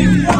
Hallelujah.